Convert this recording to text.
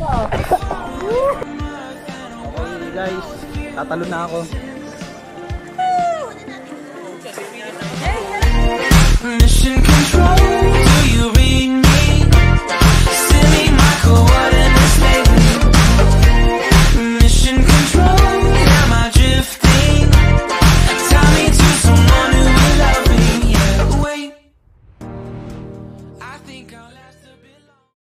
Okay guys, tatalo na ako.